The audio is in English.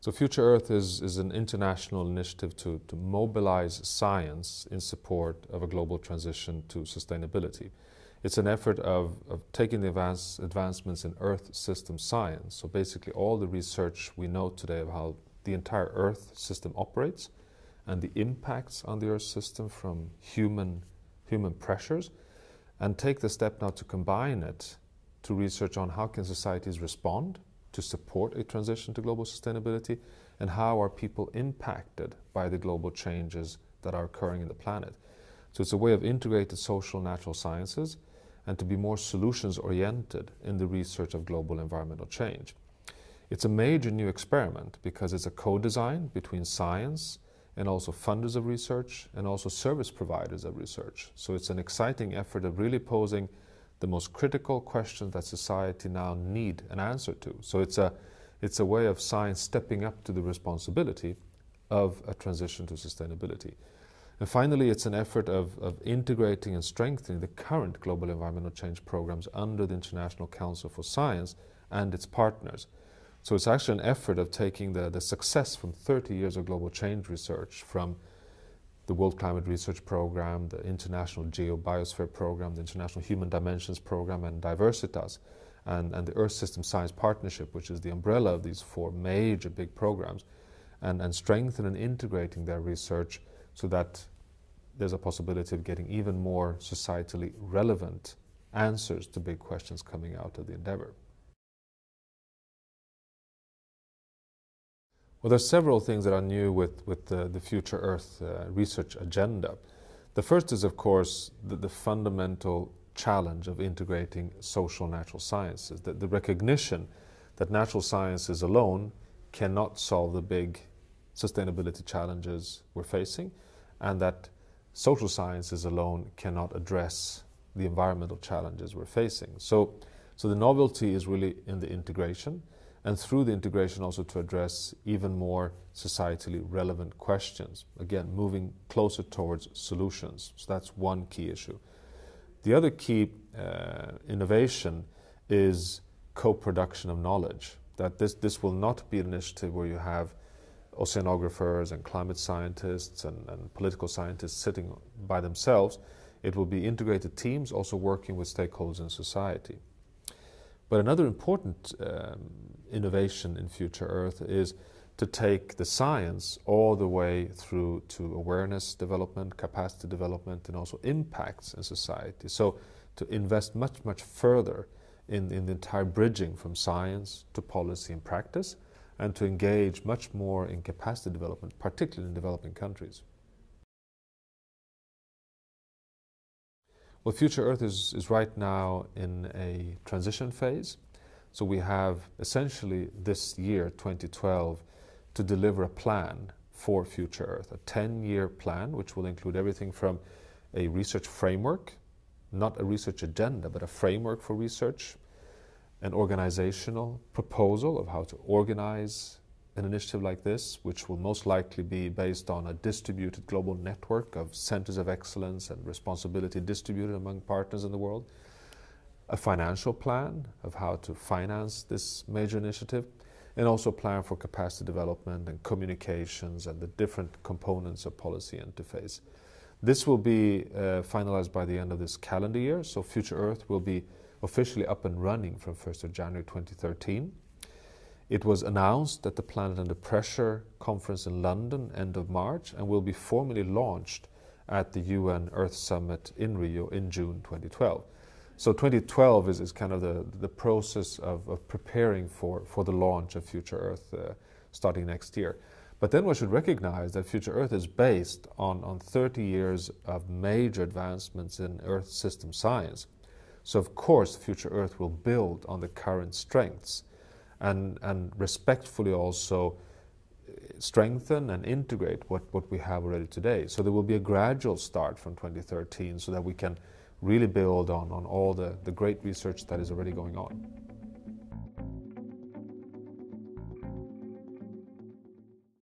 So Future Earth is, is an international initiative to, to mobilize science in support of a global transition to sustainability. It's an effort of, of taking the advance, advancements in Earth system science, so basically all the research we know today of how the entire Earth system operates and the impacts on the Earth system from human, human pressures, and take the step now to combine it to research on how can societies respond to support a transition to global sustainability and how are people impacted by the global changes that are occurring in the planet. So it's a way of integrated social natural sciences and to be more solutions oriented in the research of global environmental change. It's a major new experiment because it's a co-design between science and also funders of research and also service providers of research. So it's an exciting effort of really posing the most critical questions that society now need an answer to. So it's a, it's a way of science stepping up to the responsibility of a transition to sustainability. And finally, it's an effort of, of integrating and strengthening the current global environmental change programs under the International Council for Science and its partners. So it's actually an effort of taking the, the success from 30 years of global change research from the World Climate Research Program, the International GeoBiosphere Program, the International Human Dimensions Program, and Diversitas, and, and the Earth System Science Partnership, which is the umbrella of these four major big programs, and, and strengthen and integrating their research so that there's a possibility of getting even more societally relevant answers to big questions coming out of the endeavor. Well, there's several things that are new with, with the, the Future Earth uh, research agenda. The first is, of course, the, the, fundamental challenge of integrating social natural sciences, the, the recognition that natural sciences alone cannot solve the big sustainability challenges we're facing, and that social sciences alone cannot address the environmental challenges we're facing. So, so the novelty is really in the integration and through the integration also to address even more societally relevant questions. Again, moving closer towards solutions. So that's one key issue. The other key uh, innovation is co-production of knowledge. That this, this will not be an initiative where you have oceanographers and climate scientists and, and political scientists sitting by themselves. It will be integrated teams also working with stakeholders in society. But another important um, innovation in Future Earth is to take the science all the way through to awareness development, capacity development, and also impacts in society. So to invest much, much further in, in the entire bridging from science to policy and practice, and to engage much more in capacity development, particularly in developing countries. Well, Future Earth is, is right now in a transition phase. So we have essentially this year, 2012, to deliver a plan for Future Earth, a 10 year plan which will include everything from a research framework, not a research agenda, but a framework for research, an organizational proposal of how to organize an initiative like this, which will most likely be based on a distributed global network of centers of excellence and responsibility distributed among partners in the world, a financial plan of how to finance this major initiative, and also a plan for capacity development and communications and the different components of policy interface. This will be uh, finalized by the end of this calendar year, so Future Earth will be officially up and running from 1st of January 2013. It was announced at the Planet Under Pressure conference in London end of March and will be formally launched at the UN Earth Summit in Rio in June 2012. So 2012 is, is kind of the, the process of, of preparing for, for the launch of Future Earth uh, starting next year. But then we should recognize that Future Earth is based on, on 30 years of major advancements in Earth system science. So of course Future Earth will build on the current strengths and, and respectfully also uh, strengthen and integrate what, what we have already today. So there will be a gradual start from 2013 so that we can really build on, on all the, the great research that is already going on.